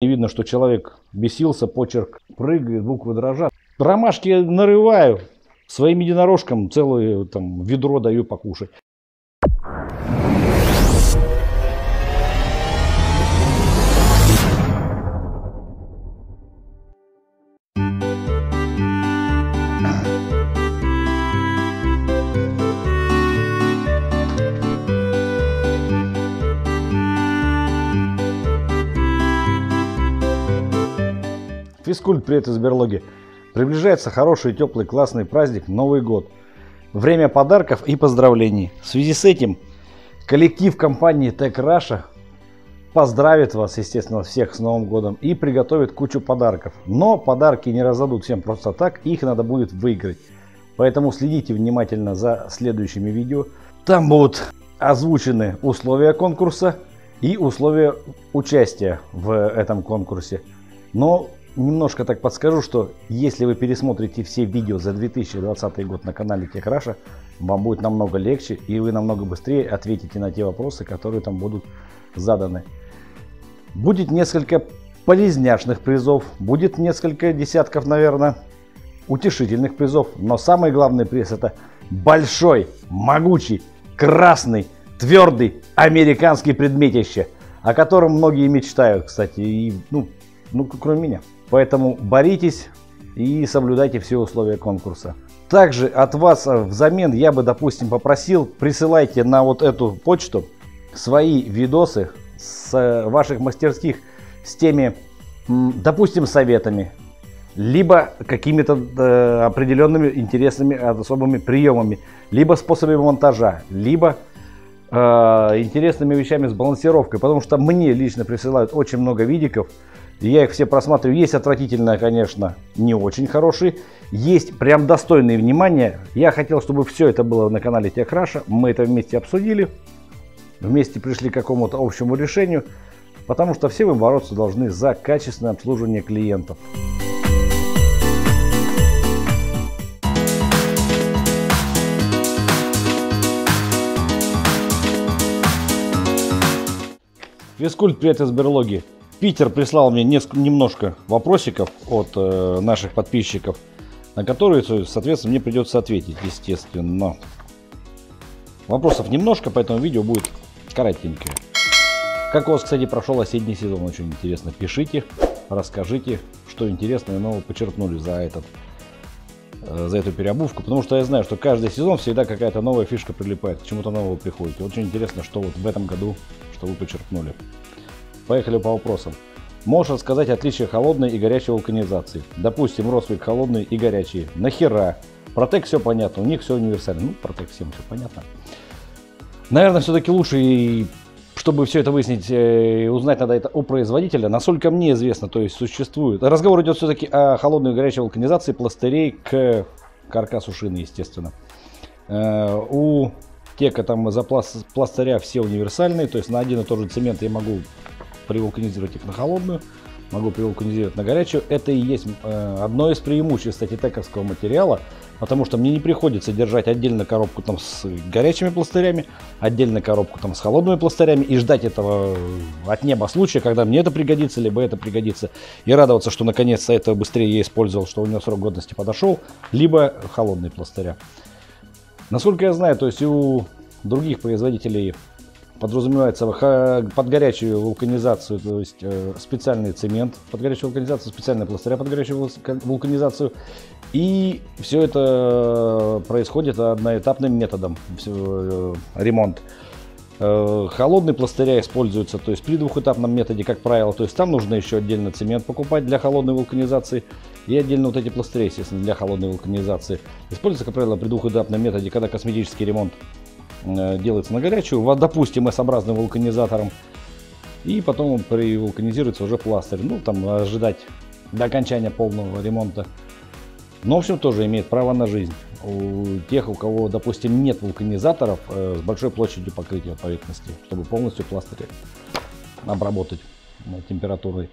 И видно, что человек бесился, почерк прыгает, буквы дрожат. Ромашки нарываю, своим единорожкам целое там ведро даю покушать. Физкульт, привет из берлоги. Приближается хороший, теплый, классный праздник Новый год. Время подарков и поздравлений. В связи с этим коллектив компании Tech Russia поздравит вас, естественно, всех с Новым годом и приготовит кучу подарков. Но подарки не раздадут всем просто так, их надо будет выиграть. Поэтому следите внимательно за следующими видео. Там будут озвучены условия конкурса и условия участия в этом конкурсе. Но немножко так подскажу, что если вы пересмотрите все видео за 2020 год на канале Техраша, вам будет намного легче и вы намного быстрее ответите на те вопросы, которые там будут заданы. Будет несколько полезняшных призов, будет несколько десятков, наверное, утешительных призов, но самый главный приз это большой, могучий, красный, твердый американский предметище, о котором многие мечтают, кстати, и, ну, ну, кроме меня. Поэтому боритесь и соблюдайте все условия конкурса. Также от вас взамен я бы, допустим, попросил, присылайте на вот эту почту свои видосы с э, ваших мастерских с теми, допустим, советами, либо какими-то э, определенными интересными особыми приемами, либо способами монтажа, либо э, интересными вещами с балансировкой, потому что мне лично присылают очень много видиков, я их все просматриваю. Есть отвратительные, конечно, не очень хорошие. Есть прям достойные внимания. Я хотел, чтобы все это было на канале Техраша. Мы это вместе обсудили. Вместе пришли к какому-то общему решению. Потому что все мы бороться должны за качественное обслуживание клиентов. Физкульт, привет из берлоги. Питер прислал мне несколько, немножко вопросиков от э, наших подписчиков, на которые, соответственно, мне придется ответить, естественно. Вопросов немножко, поэтому видео будет коротенькое. Как у вас, кстати, прошел осенний сезон, очень интересно. Пишите, расскажите, что интересного и нового почерпнули за этот э, за эту переобувку, потому что я знаю, что каждый сезон всегда какая-то новая фишка прилипает, к чему-то новому приходит. очень интересно, что вот в этом году, что вы почерпнули. Поехали по вопросам. Можешь рассказать отличия холодной и горячей вулканизации? Допустим, Росвик холодные и горячие. Нахера? Протек все понятно, у них все универсально. Ну, Протек всем все понятно. Наверное, все-таки лучше, чтобы все это выяснить, э, узнать надо это у производителя. Насколько мне известно, то есть существует. Разговор идет все-таки о холодной и горячей вулканизации пластырей к каркасу шины, естественно. Э, у Тека там за пластыря все универсальные, то есть на один и тот же цемент я могу привулканизировать их на холодную, могу привулканизировать на горячую. Это и есть э, одно из преимуществ, кстати, тековского материала, потому что мне не приходится держать отдельно коробку там с горячими пластырями, отдельно коробку там с холодными пластырями и ждать этого от неба случая, когда мне это пригодится, либо это пригодится, и радоваться, что наконец-то это быстрее я использовал, что у него срок годности подошел, либо холодные пластыря. Насколько я знаю, то есть у других производителей подразумевается под горячую вулканизацию, то есть э, специальный цемент под горячую вулканизацию, специальная пластыря под горячую вулканизацию. И все это происходит одноэтапным методом, все, э, ремонт. Э, холодный пластыря используется, то есть при двухэтапном методе, как правило, то есть там нужно еще отдельно цемент покупать для холодной вулканизации и отдельно вот эти пластыри, естественно, для холодной вулканизации. Используется, как правило, при двухэтапном методе, когда косметический ремонт делается на горячую, допустим, S-образным вулканизатором. И потом он привулканизируется уже пластырь. Ну, там ожидать до окончания полного ремонта. Но, в общем, тоже имеет право на жизнь. У тех, у кого, допустим, нет вулканизаторов э, с большой площадью покрытия поверхности, чтобы полностью пластырь обработать э, температурой.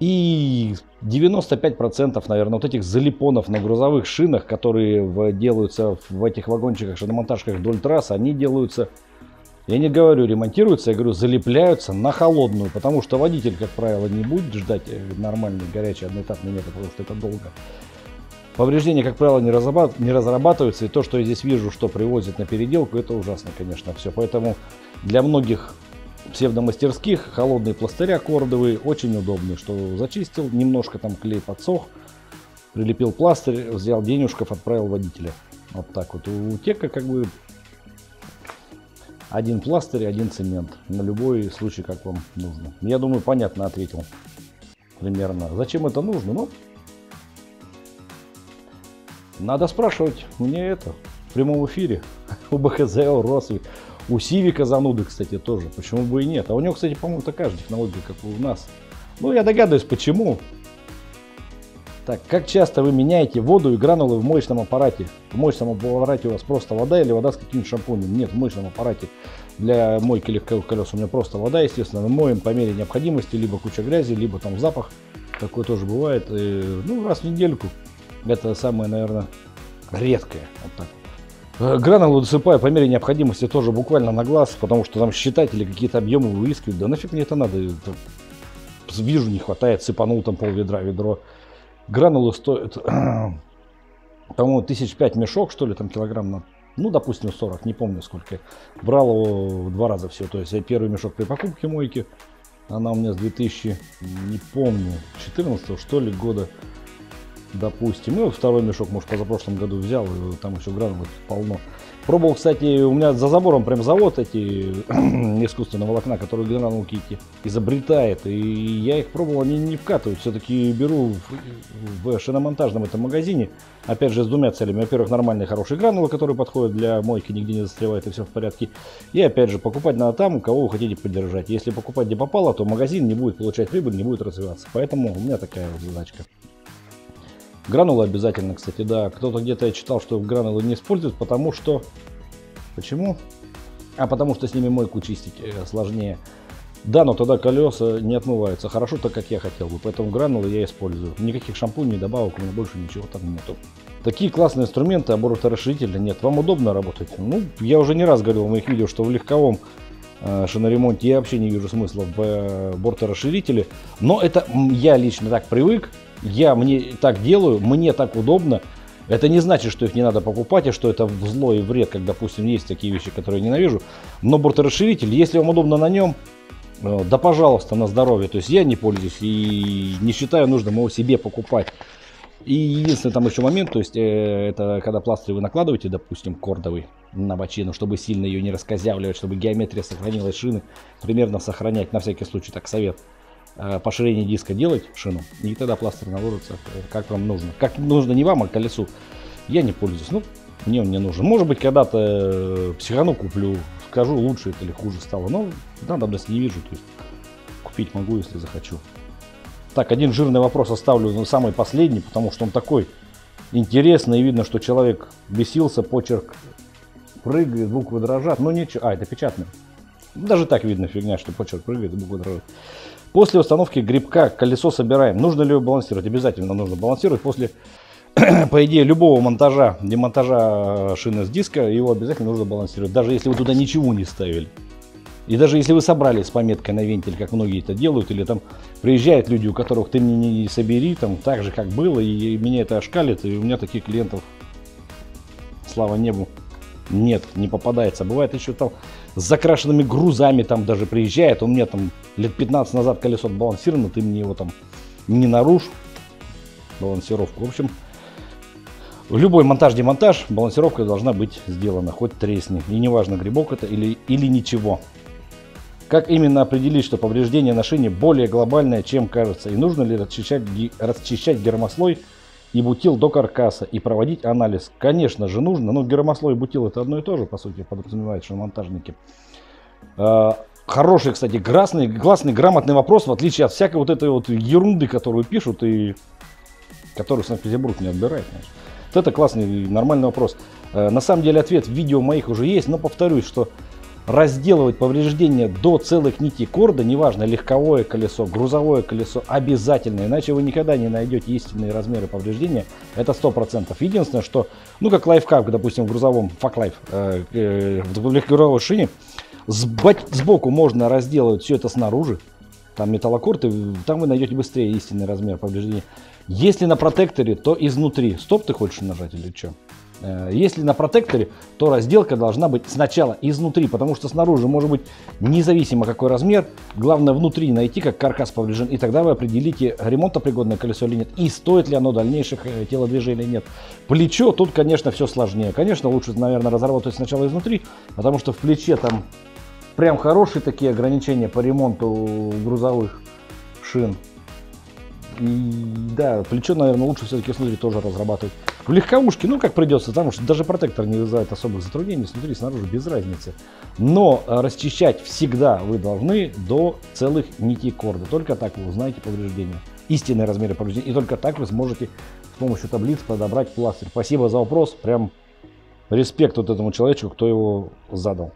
И 95% наверное вот этих залипонов на грузовых шинах, которые делаются в этих вагончиках, шиномонтажках вдоль трасс, они делаются Я не говорю ремонтируются, я говорю залепляются на холодную, потому что водитель, как правило, не будет ждать э, нормальный горячий одноэтапный метод, потому что это долго. Повреждения, как правило, не, разрабат... не разрабатываются, и то, что я здесь вижу, что привозят на переделку, это ужасно, конечно, все. Поэтому для многих псевдомастерских холодные пластыря кордовые очень удобные, что зачистил, немножко там клей подсох, прилепил пластырь, взял денежков, отправил водителя. Вот так вот. У Тека как бы один пластырь, один цемент. На любой случай, как вам нужно. Я думаю, понятно ответил. Примерно. Зачем это нужно? Ну, надо спрашивать мне это в прямом эфире. У БХЗ, у Росви. У Сивика зануды, кстати, тоже. Почему бы и нет? А у него, кстати, по-моему, такая же технология, как у нас. Ну, я догадываюсь, почему. Так, как часто вы меняете воду и гранулы в моечном аппарате? В моечном аппарате у вас просто вода или вода с каким-нибудь шампунем? Нет, в моечном аппарате для мойки легковых колес у меня просто вода, естественно. Мы моем по мере необходимости, либо куча грязи, либо там запах. Такое тоже бывает. И, ну, раз в недельку. Это самое, наверное, редкое. Вот так. Э, гранулу досыпаю по мере необходимости тоже буквально на глаз, потому что там считать или какие-то объемы выискивать. Да нафиг мне это надо? Это, вижу, не хватает, сыпанул там пол ведра, ведро. Гранулы стоят, по-моему, тысяч пять мешок, что ли, там килограмм на, ну, допустим, 40, не помню сколько. Брал его два раза все. То есть я первый мешок при покупке мойки, она у меня с 2000, не помню, 14 что ли года допустим. Вот второй мешок, может, позапрошлом году взял, и там еще гранулок полно. Пробовал, кстати, у меня за забором прям завод эти искусственного волокна, которые гранулки эти изобретает. И я их пробовал, они не вкатывают. Все-таки беру в, в шиномонтажном этом магазине, опять же, с двумя целями. Во-первых, нормальные хорошие гранулы, которые подходят для мойки, нигде не застревают, и все в порядке. И опять же, покупать надо там, кого вы хотите поддержать. Если покупать где попало, то магазин не будет получать прибыль, не будет развиваться. Поэтому у меня такая вот задачка. Гранулы обязательно, кстати, да. Кто-то где-то я читал, что гранулы не используют, потому что... Почему? А потому что с ними мойку чистить э, сложнее. Да, но тогда колеса не отмываются хорошо, так как я хотел бы. Поэтому гранулы я использую. Никаких шампуней, добавок, у меня больше ничего там нету. Такие классные инструменты, обороторасширителя нет. Вам удобно работать? Ну, я уже не раз говорил в моих видео, что в легковом э, шиноремонте я вообще не вижу смысла в э, борторасширителе. Но это я лично так привык я мне так делаю, мне так удобно. Это не значит, что их не надо покупать, и что это зло и вред, как, допустим, есть такие вещи, которые я ненавижу. Но борторасширитель, если вам удобно на нем, э, да пожалуйста, на здоровье. То есть я не пользуюсь и не считаю нужным его себе покупать. И единственный там еще момент, то есть э, это когда пластырь вы накладываете, допустим, кордовый на бочину, чтобы сильно ее не раскозявливать, чтобы геометрия сохранилась шины, примерно сохранять, на всякий случай, так совет. Э, поширение диска делать шину, и тогда пластырь наложится э, как вам нужно. Как нужно не вам, а колесу. Я не пользуюсь. Ну, мне он не нужен. Может быть, когда-то э, психану куплю, скажу, лучше это или хуже стало. Но надобности не вижу. То есть купить могу, если захочу. Так, один жирный вопрос оставлю, но самый последний, потому что он такой интересный. И видно, что человек бесился, почерк прыгает, буквы дрожат. Но ничего. А, это печатный. Даже так видно фигня, что почерк прыгает, буквы дрожат. После установки грибка колесо собираем. Нужно ли его балансировать? Обязательно нужно балансировать. После, по идее, любого монтажа, демонтажа шины с диска, его обязательно нужно балансировать. Даже если вы туда ничего не ставили. И даже если вы собрали с пометкой на вентиль, как многие это делают, или там приезжают люди, у которых ты мне не собери, там так же, как было, и меня это ошкалит, и у меня таких клиентов, слава небу, нет, не попадается. Бывает еще там с закрашенными грузами там даже приезжает. У меня там лет 15 назад колесо отбалансировано, ты мне его там не нарушь. Балансировку. В общем, любой монтаж-демонтаж балансировка должна быть сделана, хоть тресни. И неважно, грибок это или, или ничего. Как именно определить, что повреждение на шине более глобальное, чем кажется? И нужно ли расчищать, расчищать гермослой и бутил до каркаса и проводить анализ. Конечно же нужно, но гермослой и бутил это одно и то же, по сути, подразумевает, что монтажники. А, хороший, кстати, красный, классный, грамотный вопрос, в отличие от всякой вот этой вот ерунды, которую пишут и которую Санкт-Петербург не отбирает. Значит. Вот это классный, нормальный вопрос. А, на самом деле ответ в видео моих уже есть, но повторюсь, что разделывать повреждения до целых нитей корда, неважно, легковое колесо, грузовое колесо, обязательно, иначе вы никогда не найдете истинные размеры повреждения, это 100%. Единственное, что, ну как лайфхак, допустим, в грузовом, фак лайф, э, э, в легковой шине, Сбоку можно разделывать все это снаружи. Там металлокорд, и там вы найдете быстрее истинный размер повреждения. Если на протекторе, то изнутри. Стоп ты хочешь нажать или что? Э, если на протекторе, то разделка должна быть сначала изнутри, потому что снаружи может быть независимо какой размер. Главное внутри найти, как каркас поврежден, и тогда вы определите, ремонтопригодное колесо или нет, и стоит ли оно дальнейших э, телодвижений или нет. Плечо, тут, конечно, все сложнее. Конечно, лучше, наверное, разработать сначала изнутри, потому что в плече там прям хорошие такие ограничения по ремонту грузовых шин. И да, плечо, наверное, лучше все-таки снутри тоже разрабатывать. В легковушке, ну как придется, потому что даже протектор не вызывает особых затруднений, снутри, снаружи, без разницы. Но э, расчищать всегда вы должны до целых нитей корда. Только так вы узнаете повреждения, истинные размеры повреждений. И только так вы сможете с помощью таблиц подобрать пластырь. Спасибо за вопрос, прям респект вот этому человечку, кто его задал.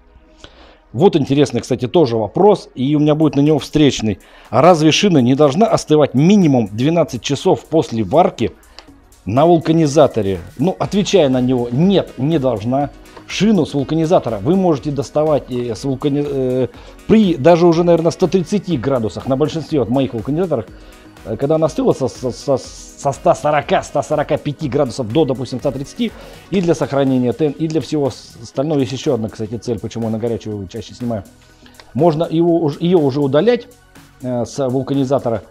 Вот интересный, кстати, тоже вопрос, и у меня будет на него встречный. А разве шина не должна остывать минимум 12 часов после варки на вулканизаторе? Ну, отвечая на него, нет, не должна. Шину с вулканизатора вы можете доставать э, с вулкани... э, при даже уже, наверное, 130 градусах на большинстве от моих вулканизаторах Э, когда она остыла со, со, со, со 140-145 градусов до, допустим, 130, и для сохранения тен, и для всего остального. Есть еще одна, кстати, цель, почему я на горячую чаще снимаю. Можно его, ее уже удалять с вулканизатора,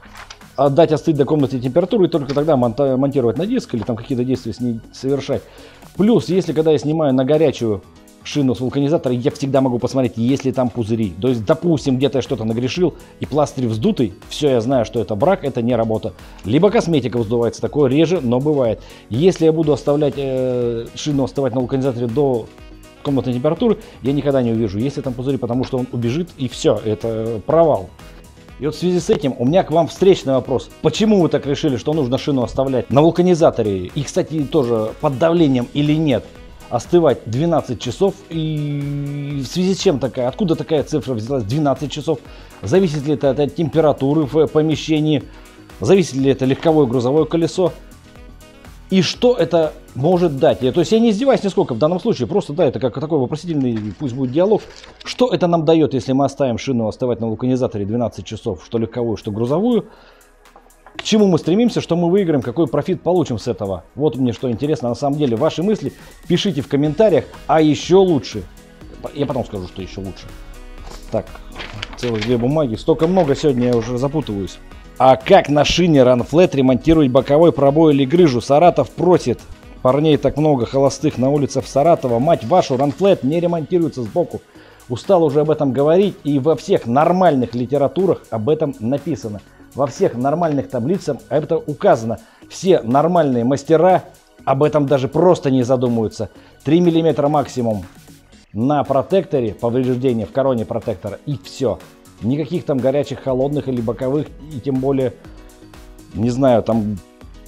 отдать остыть до комнатной температуры, и только тогда монтировать на диск или там какие-то действия с ней совершать. Плюс, если когда я снимаю на горячую шину с вулканизатора, я всегда могу посмотреть, есть ли там пузыри. То есть, допустим, где-то я что-то нагрешил, и пластырь вздутый, все, я знаю, что это брак, это не работа. Либо косметика вздувается, такое реже, но бывает. Если я буду оставлять э, шину оставать на вулканизаторе до комнатной температуры, я никогда не увижу, есть ли там пузыри, потому что он убежит, и все, это провал. И вот в связи с этим у меня к вам встречный вопрос. Почему вы так решили, что нужно шину оставлять на вулканизаторе? И, кстати, тоже под давлением или нет? остывать 12 часов. И в связи с чем такая, откуда такая цифра взялась 12 часов? Зависит ли это от температуры в помещении? Зависит ли это легковое грузовое колесо? И что это может дать? То есть я не издеваюсь нисколько в данном случае, просто да, это как такой вопросительный, пусть будет диалог. Что это нам дает, если мы оставим шину оставать на вулканизаторе 12 часов, что легковую, что грузовую? к чему мы стремимся, что мы выиграем, какой профит получим с этого. Вот мне что интересно, на самом деле, ваши мысли пишите в комментариях, а еще лучше. Я потом скажу, что еще лучше. Так, целых две бумаги. Столько много сегодня, я уже запутываюсь. А как на шине Ранфлет ремонтировать боковой пробой или грыжу? Саратов просит. Парней так много холостых на улицах Саратова. Мать вашу, Ранфлет не ремонтируется сбоку. Устал уже об этом говорить, и во всех нормальных литературах об этом написано во всех нормальных таблицах это указано. Все нормальные мастера об этом даже просто не задумываются. 3 мм максимум на протекторе, повреждения в короне протектора и все. Никаких там горячих, холодных или боковых, и тем более, не знаю, там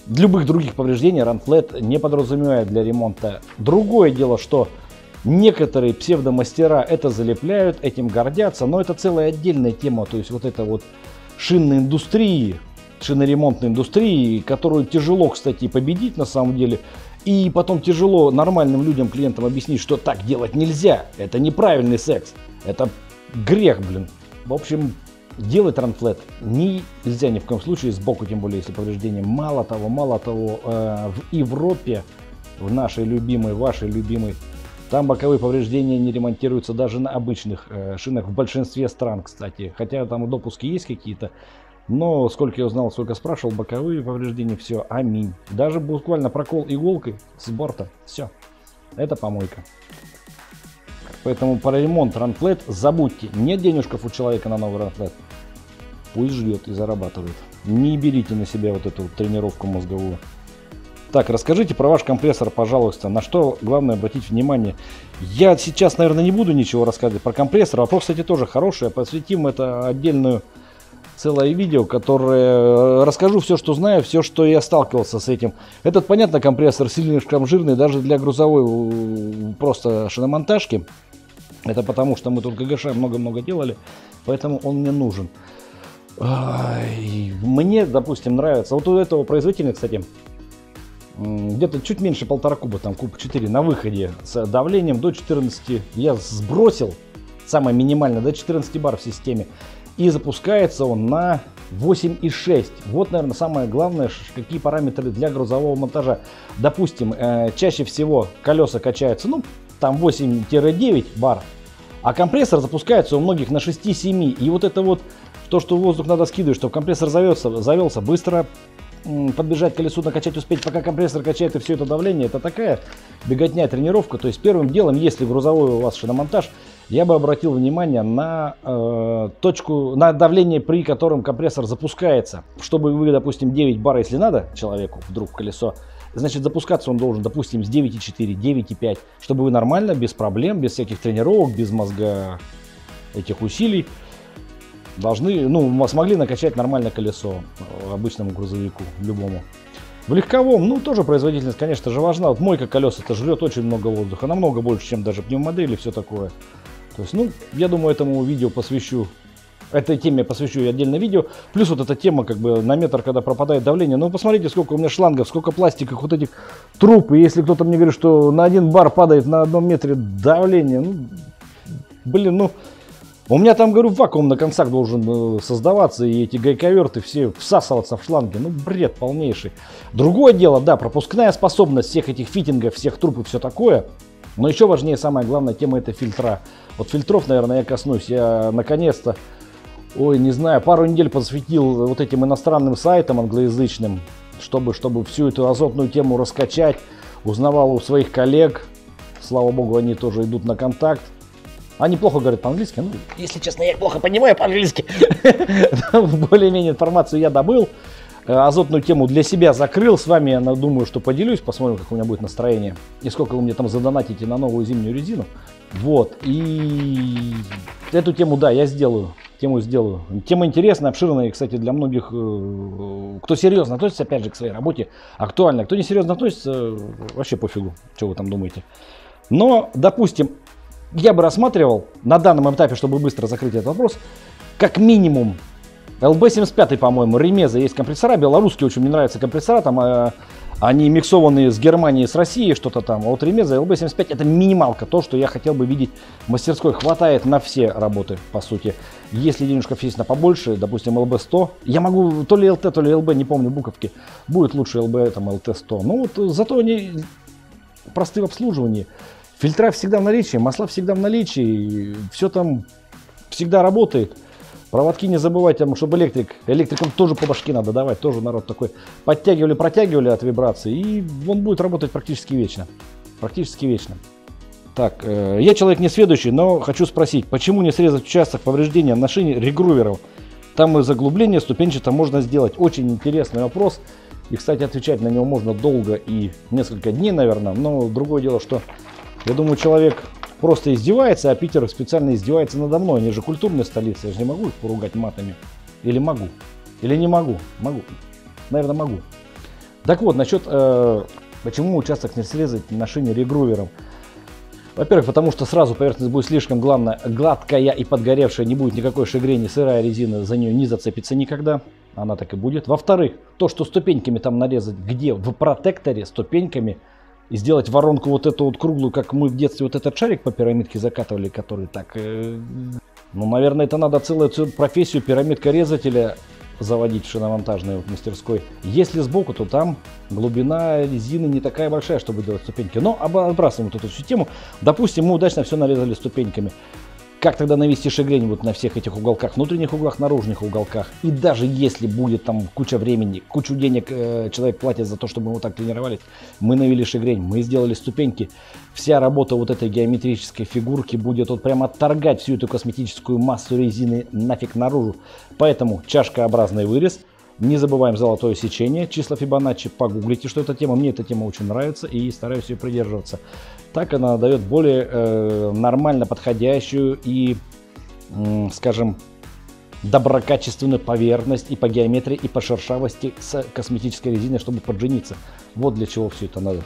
любых других повреждений Ранфлет не подразумевает для ремонта. Другое дело, что некоторые псевдомастера это залепляют, этим гордятся, но это целая отдельная тема, то есть вот это вот шинной индустрии, шиноремонтной индустрии, которую тяжело, кстати, победить на самом деле. И потом тяжело нормальным людям, клиентам объяснить, что так делать нельзя. Это неправильный секс. Это грех, блин. В общем, делать ранфлет нельзя ни в коем случае, сбоку, тем более, если повреждение. Мало того, мало того, э, в Европе, в нашей любимой, вашей любимой там боковые повреждения не ремонтируются даже на обычных э, шинах в большинстве стран, кстати. Хотя там допуски есть какие-то. Но сколько я узнал, сколько спрашивал, боковые повреждения, все, аминь. Даже буквально прокол иголкой с борта, все. Это помойка. Поэтому про ремонт ранфлет забудьте. Нет денежков у человека на новый ранфлет. Пусть ждет и зарабатывает. Не берите на себя вот эту тренировку мозговую. Так, расскажите про ваш компрессор, пожалуйста. На что главное обратить внимание? Я сейчас, наверное, не буду ничего рассказывать про компрессор. Вопрос, кстати, тоже хороший. Посвятим это отдельную целое видео, которое э, расскажу все, что знаю, все, что я сталкивался с этим. Этот, понятно, компрессор слишком жирный даже для грузовой просто шиномонтажки. Это потому, что мы тут ГГШ много-много делали, поэтому он мне нужен. Мне, допустим, нравится. Вот у этого производителя, кстати, где-то чуть меньше полтора куба, там куб 4 на выходе с давлением до 14 я сбросил самое минимальное, до 14 бар в системе. И запускается он на 8,6. Вот, наверное, самое главное, какие параметры для грузового монтажа. Допустим, э, чаще всего колеса качаются, ну, там 8-9 бар, а компрессор запускается у многих на 6-7. И вот это вот, то, что воздух надо скидывать, чтобы компрессор завелся, завелся быстро подбежать к колесу, накачать успеть, пока компрессор качает и все это давление, это такая беготня тренировка. То есть первым делом, если грузовой у вас шиномонтаж, я бы обратил внимание на э, точку, на давление, при котором компрессор запускается. Чтобы вы, допустим, 9 бар, если надо человеку, вдруг колесо, значит запускаться он должен, допустим, с 9,4, 9,5, чтобы вы нормально, без проблем, без всяких тренировок, без мозга этих усилий, должны, ну, смогли накачать нормально колесо обычному грузовику, любому. В легковом, ну, тоже производительность, конечно же, важна. Вот мойка колес, это жрет очень много воздуха, намного больше, чем даже пневмодели, все такое. То есть, ну, я думаю, этому видео посвящу, этой теме посвящу я отдельное видео. Плюс вот эта тема, как бы, на метр, когда пропадает давление. Ну, посмотрите, сколько у меня шлангов, сколько пластиков, вот этих труб. И если кто-то мне говорит, что на один бар падает на одном метре давление, ну, блин, ну, у меня там, говорю, вакуум на концах должен э, создаваться, и эти гайковерты все всасываться в шланги. Ну, бред полнейший. Другое дело, да, пропускная способность всех этих фитингов, всех труб и все такое. Но еще важнее, самая главная тема, это фильтра. Вот фильтров, наверное, я коснусь. Я наконец-то, ой, не знаю, пару недель посвятил вот этим иностранным сайтам англоязычным, чтобы, чтобы всю эту азотную тему раскачать. Узнавал у своих коллег, слава богу, они тоже идут на контакт. Они плохо говорят по-английски. Ну, если честно, я плохо понимаю по-английски. Более-менее информацию я добыл. Э, азотную тему для себя закрыл. С вами, я думаю, что поделюсь. Посмотрим, как у меня будет настроение. И сколько вы мне там задонатите на новую зимнюю резину. Вот. И эту тему, да, я сделаю. Тему сделаю. Тема интересная, обширная, и, кстати, для многих, э, кто серьезно относится, опять же, к своей работе, актуально. Кто не серьезно относится, вообще пофигу, что вы там думаете. Но, допустим, я бы рассматривал на данном этапе, чтобы быстро закрыть этот вопрос, как минимум LB75, по-моему, Ремеза есть компрессора, белорусские очень мне нравятся компрессора, там э, они миксованные с Германией, с Россией, что-то там. А вот Ремеза LB75 это минималка, то, что я хотел бы видеть в мастерской. Хватает на все работы, по сути. Если денежка естественно, побольше, допустим, LB100, я могу то ли LT, то ли LB, не помню буковки, будет лучше LB, там, LT100. Ну вот зато они просты в обслуживании. Фильтра всегда в наличии, масла всегда в наличии, все там всегда работает. Проводки не забывайте, чтобы электрик, электрикам тоже по башке надо давать, тоже народ такой. Подтягивали, протягивали от вибрации, и он будет работать практически вечно. Практически вечно. Так, э, я человек не следующий, но хочу спросить, почему не срезать участок повреждения на шине регруверов? Там и заглубление ступенчато можно сделать. Очень интересный вопрос. И, кстати, отвечать на него можно долго и несколько дней, наверное. Но другое дело, что я думаю, человек просто издевается, а Питер специально издевается надо мной. Они же культурная столица, я же не могу их поругать матами. Или могу? Или не могу? Могу. Наверное, могу. Так вот, насчет, э, почему участок не срезать на шине регрувером. Во-первых, потому что сразу поверхность будет слишком главное, гладкая и подгоревшая, не будет никакой шагрени, сырая резина за нее не зацепится никогда. Она так и будет. Во-вторых, то, что ступеньками там нарезать, где? В протекторе ступеньками – и сделать воронку вот эту вот круглую, как мы в детстве вот этот шарик по пирамидке закатывали, который так... Э, ну, наверное, это надо целую, целую профессию пирамидка-резателя заводить в шиномонтажной вот мастерской. Если сбоку, то там глубина резины не такая большая, чтобы делать ступеньки. Но отбрасываем вот эту всю тему. Допустим, мы удачно все нарезали ступеньками. Как тогда навести шагрень вот на всех этих уголках, внутренних углах, наружных уголках? И даже если будет там куча времени, кучу денег э, человек платит за то, чтобы мы вот так тренировались, мы навели шагрень, мы сделали ступеньки, вся работа вот этой геометрической фигурки будет вот прямо отторгать всю эту косметическую массу резины нафиг наружу. Поэтому чашкообразный вырез – не забываем золотое сечение, числа Фибоначчи, погуглите, что эта тема. Мне эта тема очень нравится и стараюсь ее придерживаться. Так она дает более э, нормально подходящую и, э, скажем, доброкачественную поверхность и по геометрии, и по шершавости с косметической резиной, чтобы поджениться. Вот для чего все это надо.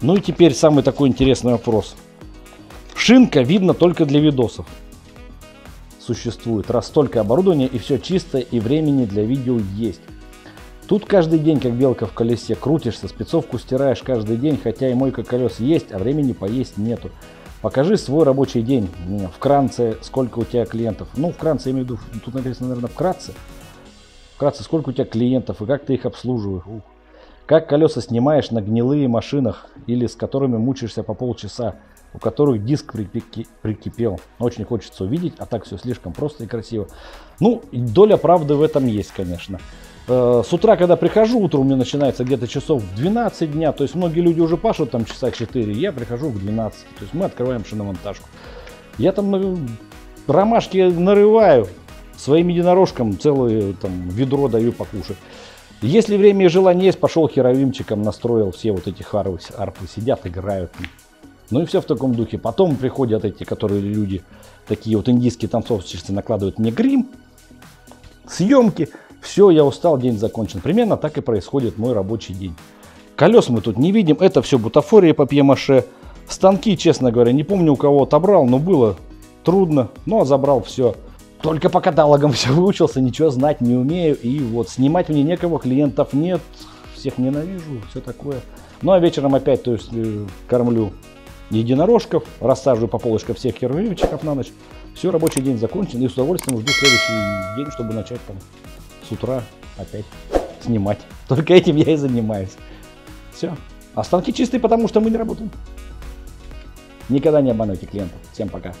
Ну и теперь самый такой интересный вопрос. Шинка видно только для видосов существует, раз столько оборудования и все чисто, и времени для видео есть. Тут каждый день, как белка в колесе, крутишься, спецовку стираешь каждый день, хотя и мойка колес есть, а времени поесть нету. Покажи свой рабочий день. Вкратце, сколько у тебя клиентов. Ну, вкратце, я имею в виду, тут написано, наверное, вкратце. Вкратце, сколько у тебя клиентов и как ты их обслуживаешь. Как колеса снимаешь на гнилые машинах или с которыми мучаешься по полчаса, у которых диск прикипел. Очень хочется увидеть, а так все слишком просто и красиво. Ну, доля правды в этом есть, конечно. Э, с утра, когда прихожу, утро у меня начинается где-то часов в 12 дня, то есть многие люди уже пашут там часа 4, я прихожу в 12, то есть мы открываем шиномонтажку. Я там э, ромашки нарываю, своим единорожкам целое там ведро даю покушать. Если время и желание есть, пошел херовимчиком, настроил все вот эти харвы, арпы, сидят, играют. Ну и все в таком духе. Потом приходят эти, которые люди, такие вот индийские танцовщицы, накладывают мне грим, съемки. Все, я устал, день закончен. Примерно так и происходит мой рабочий день. Колес мы тут не видим, это все бутафория папье-маше. Станки, честно говоря, не помню у кого отобрал, но было трудно, но забрал все. Только по каталогам все выучился, ничего знать не умею. И вот снимать мне некого, клиентов нет, всех ненавижу, все такое. Ну а вечером опять, то есть, э, кормлю единорожков, рассаживаю по полочкам всех херувимчиков на ночь. Все, рабочий день закончен, и с удовольствием жду следующий день, чтобы начать там с утра опять снимать. Только этим я и занимаюсь. Все. А станки чистые, потому что мы не работаем. Никогда не обманывайте клиентов. Всем пока.